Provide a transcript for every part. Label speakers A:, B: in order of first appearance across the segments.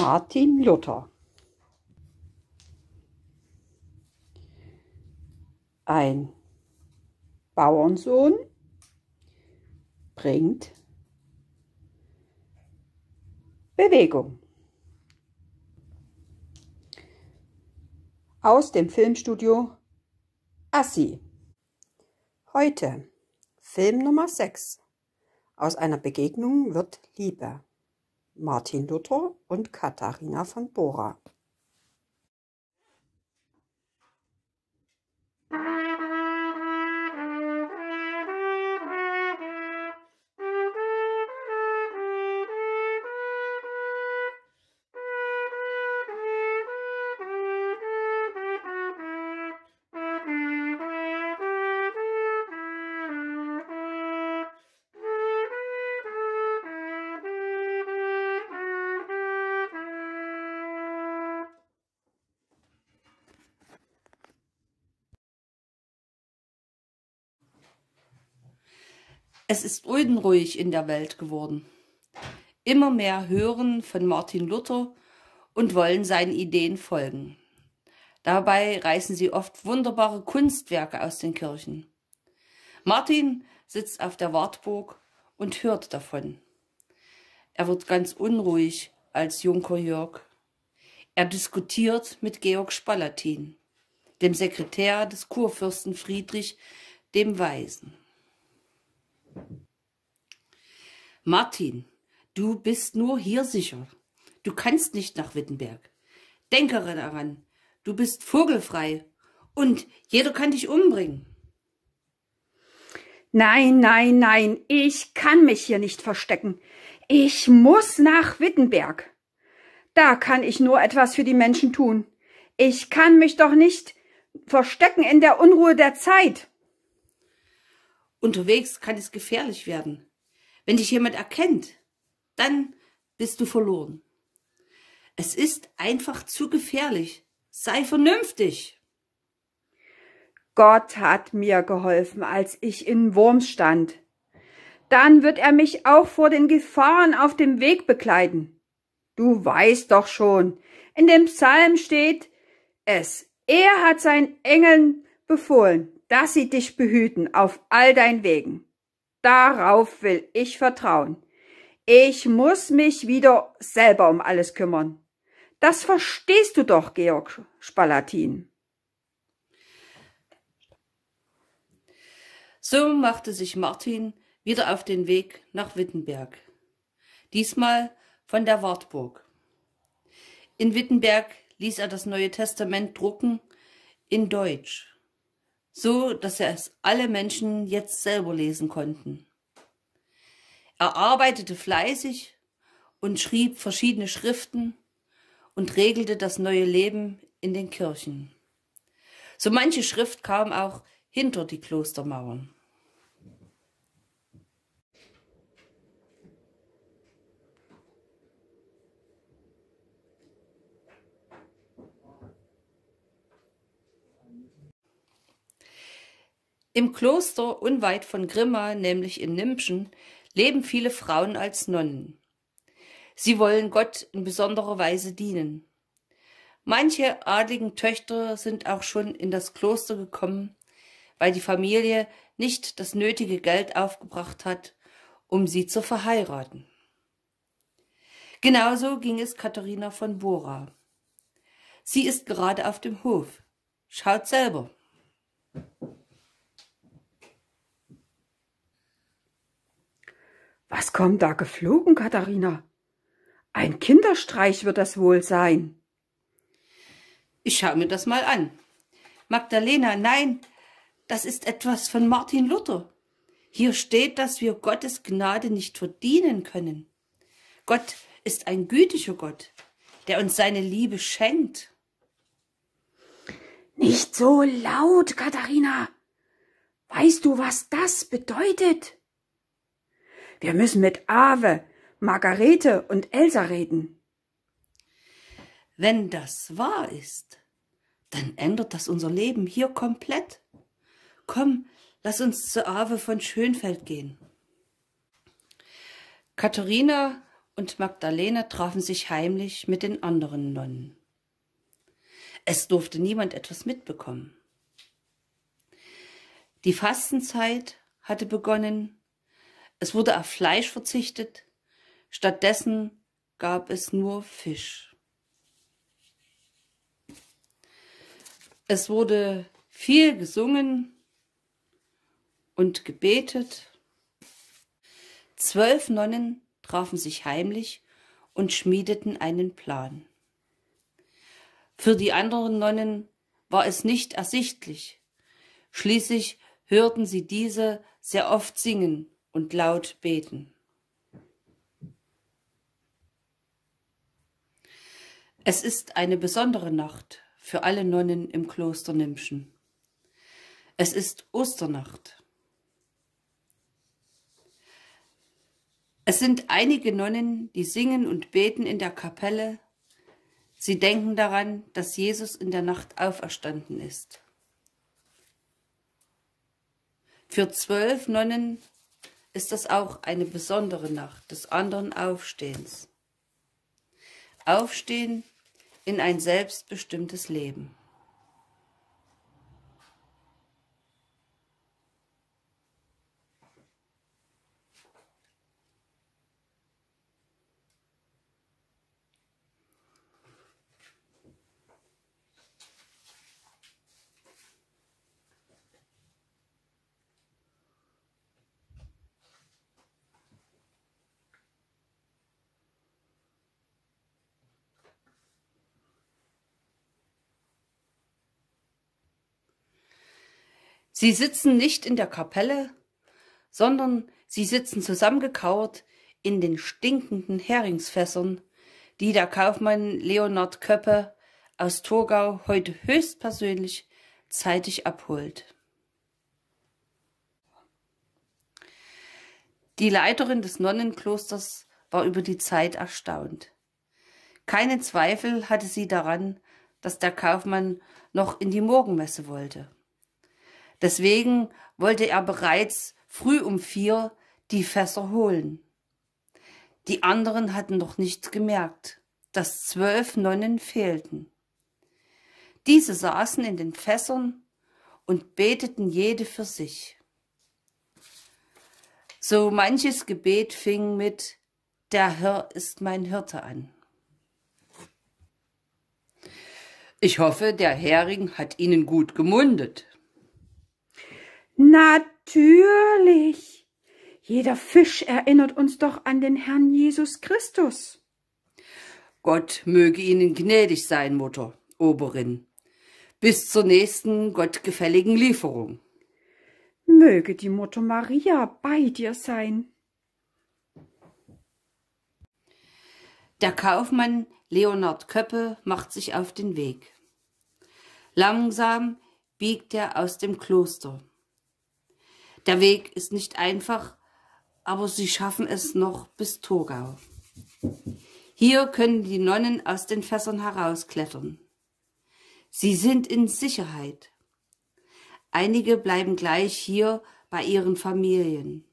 A: Martin Luther Ein Bauernsohn bringt Bewegung. Aus dem Filmstudio Assi. Heute Film Nummer 6. Aus einer Begegnung wird Liebe. Martin Luther und Katharina von Bora.
B: Es ist unruhig in der Welt geworden. Immer mehr hören von Martin Luther und wollen seinen Ideen folgen. Dabei reißen sie oft wunderbare Kunstwerke aus den Kirchen. Martin sitzt auf der Wartburg und hört davon. Er wird ganz unruhig als Junker Jörg. Er diskutiert mit Georg Spalatin, dem Sekretär des Kurfürsten Friedrich dem Weisen. Martin, du bist nur hier sicher. Du kannst nicht nach Wittenberg. Denke daran, du bist vogelfrei und jeder kann dich umbringen.
A: Nein, nein, nein, ich kann mich hier nicht verstecken. Ich muss nach Wittenberg. Da kann ich nur etwas für die Menschen tun. Ich kann mich doch nicht verstecken in der Unruhe der Zeit.
B: Unterwegs kann es gefährlich werden. Wenn dich jemand erkennt, dann bist du verloren. Es ist einfach zu gefährlich. Sei vernünftig.
A: Gott hat mir geholfen, als ich in Wurms stand. Dann wird er mich auch vor den Gefahren auf dem Weg bekleiden. Du weißt doch schon, in dem Psalm steht es, er hat seinen Engeln befohlen, dass sie dich behüten auf all deinen Wegen. Darauf will ich vertrauen. Ich muss mich wieder selber um alles kümmern. Das verstehst du doch, Georg Spalatin.
B: So machte sich Martin wieder auf den Weg nach Wittenberg. Diesmal von der Wartburg. In Wittenberg ließ er das Neue Testament drucken in Deutsch so dass es alle Menschen jetzt selber lesen konnten. Er arbeitete fleißig und schrieb verschiedene Schriften und regelte das neue Leben in den Kirchen. So manche Schrift kam auch hinter die Klostermauern. Im Kloster unweit von Grimma, nämlich in Nimpschen, leben viele Frauen als Nonnen. Sie wollen Gott in besonderer Weise dienen. Manche adligen Töchter sind auch schon in das Kloster gekommen, weil die Familie nicht das nötige Geld aufgebracht hat, um sie zu verheiraten. Genauso ging es Katharina von Bora. Sie ist gerade auf dem Hof. Schaut selber.
A: Was kommt da geflogen, Katharina? Ein Kinderstreich wird das wohl sein.
B: Ich schau mir das mal an. Magdalena, nein, das ist etwas von Martin Luther. Hier steht, dass wir Gottes Gnade nicht verdienen können. Gott ist ein gütiger Gott, der uns seine Liebe schenkt.
A: Nicht so laut, Katharina. Weißt du, was das bedeutet? Wir müssen mit Ave, Margarete und Elsa reden.
B: Wenn das wahr ist, dann ändert das unser Leben hier komplett. Komm, lass uns zu Ave von Schönfeld gehen. Katharina und Magdalene trafen sich heimlich mit den anderen Nonnen. Es durfte niemand etwas mitbekommen. Die Fastenzeit hatte begonnen, es wurde auf Fleisch verzichtet, stattdessen gab es nur Fisch. Es wurde viel gesungen und gebetet. Zwölf Nonnen trafen sich heimlich und schmiedeten einen Plan. Für die anderen Nonnen war es nicht ersichtlich. Schließlich hörten sie diese sehr oft singen und laut beten. Es ist eine besondere Nacht für alle Nonnen im Kloster Nimschen. Es ist Osternacht. Es sind einige Nonnen, die singen und beten in der Kapelle. Sie denken daran, dass Jesus in der Nacht auferstanden ist. Für zwölf Nonnen ist das auch eine besondere Nacht des anderen Aufstehens. Aufstehen in ein selbstbestimmtes Leben. Sie sitzen nicht in der Kapelle, sondern sie sitzen zusammengekauert in den stinkenden Heringsfässern, die der Kaufmann Leonard Köppe aus Torgau heute höchstpersönlich zeitig abholt. Die Leiterin des Nonnenklosters war über die Zeit erstaunt. Keinen Zweifel hatte sie daran, dass der Kaufmann noch in die Morgenmesse wollte. Deswegen wollte er bereits früh um vier die Fässer holen. Die anderen hatten noch nicht gemerkt, dass zwölf Nonnen fehlten. Diese saßen in den Fässern und beteten jede für sich. So manches Gebet fing mit Der Herr ist mein Hirte an. Ich hoffe, der Hering hat Ihnen gut gemundet,
A: Natürlich. Jeder Fisch erinnert uns doch an den Herrn Jesus Christus.
B: Gott möge Ihnen gnädig sein, Mutter, Oberin, bis zur nächsten gottgefälligen Lieferung.
A: Möge die Mutter Maria bei dir sein.
B: Der Kaufmann Leonard Köppe macht sich auf den Weg. Langsam biegt er aus dem Kloster. Der Weg ist nicht einfach, aber sie schaffen es noch bis Torgau. Hier können die Nonnen aus den Fässern herausklettern. Sie sind in Sicherheit. Einige bleiben gleich hier bei ihren Familien.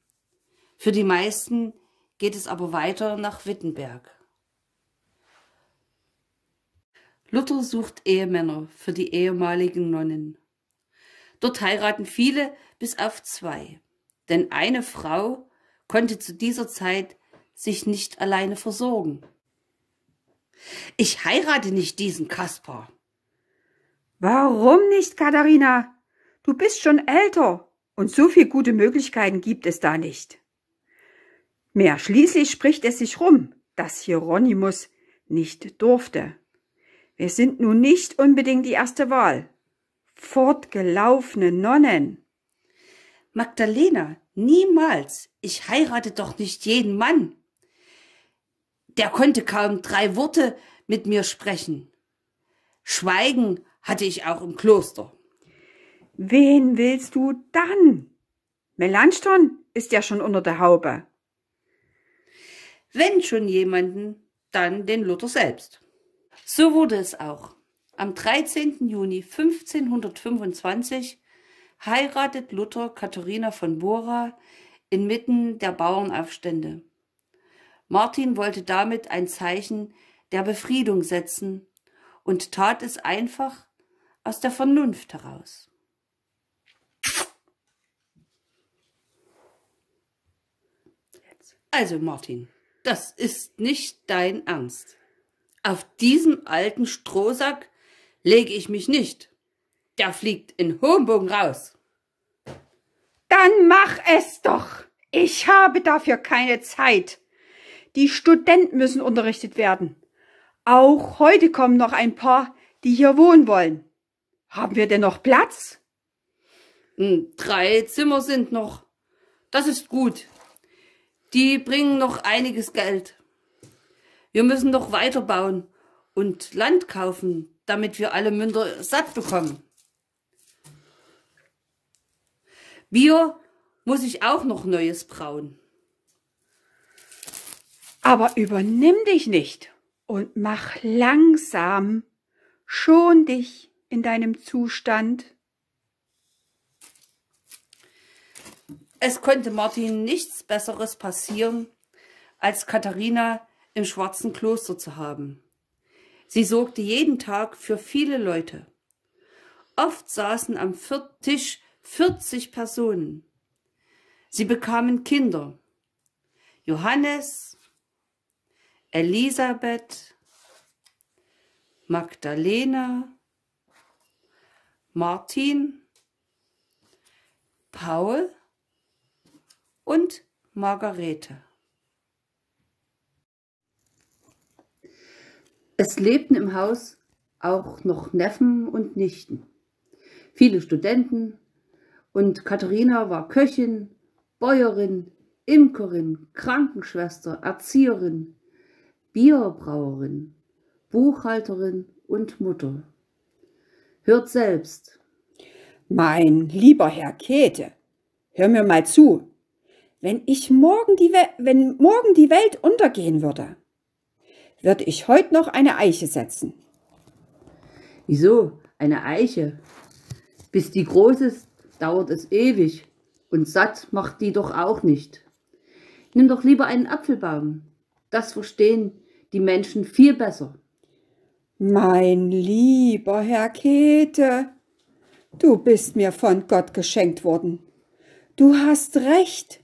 B: Für die meisten geht es aber weiter nach Wittenberg. Luther sucht Ehemänner für die ehemaligen Nonnen. Dort heiraten viele bis auf zwei. Denn eine Frau konnte zu dieser Zeit sich nicht alleine versorgen. Ich heirate nicht diesen Kaspar.
A: Warum nicht, Katharina? Du bist schon älter und so viel gute Möglichkeiten gibt es da nicht. Mehr schließlich spricht es sich rum, dass Hieronymus nicht durfte. Wir sind nun nicht unbedingt die erste Wahl fortgelaufene Nonnen.
B: Magdalena, niemals. Ich heirate doch nicht jeden Mann. Der konnte kaum drei Worte mit mir sprechen. Schweigen hatte ich auch im Kloster.
A: Wen willst du dann? Melanchthon ist ja schon unter der Haube.
B: Wenn schon jemanden, dann den Luther selbst. So wurde es auch. Am 13. Juni 1525 heiratet Luther Katharina von Bora inmitten der Bauernaufstände. Martin wollte damit ein Zeichen der Befriedung setzen und tat es einfach aus der Vernunft heraus. Also Martin, das ist nicht dein Ernst. Auf diesem alten Strohsack lege ich mich nicht. Der fliegt in hohem Bogen raus.
A: Dann mach es doch. Ich habe dafür keine Zeit. Die Studenten müssen unterrichtet werden. Auch heute kommen noch ein paar, die hier wohnen wollen. Haben wir denn noch Platz?
B: Hm, drei Zimmer sind noch. Das ist gut. Die bringen noch einiges Geld. Wir müssen noch weiterbauen und Land kaufen, damit wir alle Münder satt bekommen. Bier muss ich auch noch Neues brauen.
A: Aber übernimm dich nicht und mach langsam, schon dich in deinem Zustand.
B: Es konnte Martin nichts Besseres passieren, als Katharina im schwarzen Kloster zu haben. Sie sorgte jeden Tag für viele Leute. Oft saßen am Tisch 40 Personen. Sie bekamen Kinder. Johannes, Elisabeth, Magdalena, Martin, Paul und Margarete. Es lebten im Haus auch noch Neffen und Nichten, viele Studenten, und Katharina war Köchin, Bäuerin, Imkerin, Krankenschwester, Erzieherin, Bierbrauerin, Buchhalterin und Mutter. Hört selbst.
A: Mein lieber Herr Käthe, hör mir mal zu. Wenn ich morgen die, We wenn morgen die Welt untergehen würde, würde ich heute noch eine Eiche setzen.
B: Wieso? Eine Eiche? Bis die groß ist, dauert es ewig. Und satt macht die doch auch nicht. Nimm doch lieber einen Apfelbaum. Das verstehen die Menschen viel besser.
A: Mein lieber Herr Käthe, du bist mir von Gott geschenkt worden. Du hast recht.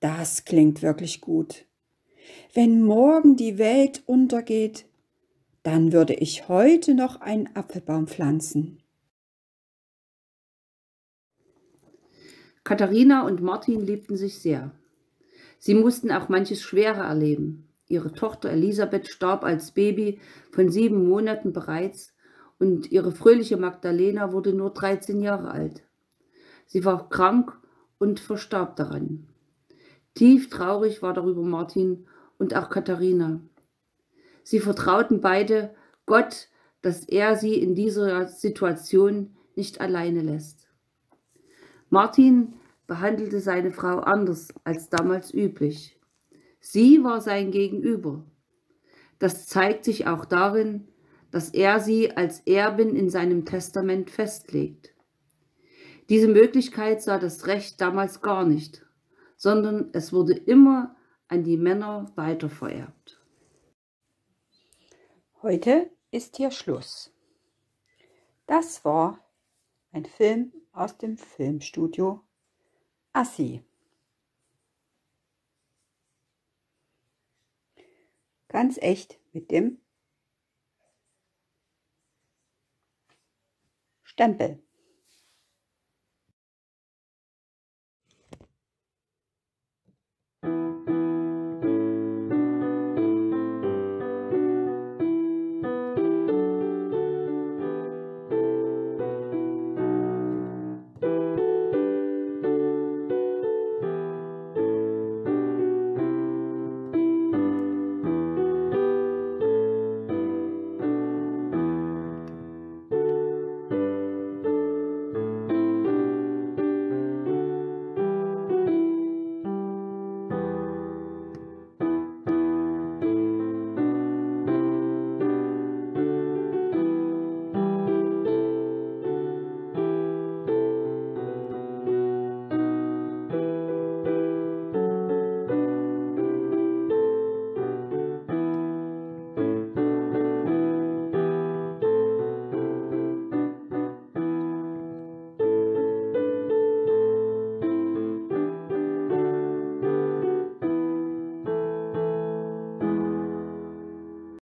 A: Das klingt wirklich gut. Wenn morgen die Welt untergeht, dann würde ich heute noch einen Apfelbaum pflanzen.
B: Katharina und Martin liebten sich sehr. Sie mussten auch manches Schwere erleben. Ihre Tochter Elisabeth starb als Baby von sieben Monaten bereits und ihre fröhliche Magdalena wurde nur 13 Jahre alt. Sie war krank und verstarb daran. Tief traurig war darüber Martin und auch Katharina. Sie vertrauten beide Gott, dass er sie in dieser Situation nicht alleine lässt. Martin behandelte seine Frau anders als damals üblich. Sie war sein Gegenüber. Das zeigt sich auch darin, dass er sie als Erbin in seinem Testament festlegt. Diese Möglichkeit sah das Recht damals gar nicht, sondern es wurde immer an die Männer weitervererbt.
A: Heute ist hier Schluss. Das war ein Film aus dem Filmstudio Assi. Ganz echt mit dem Stempel. Musik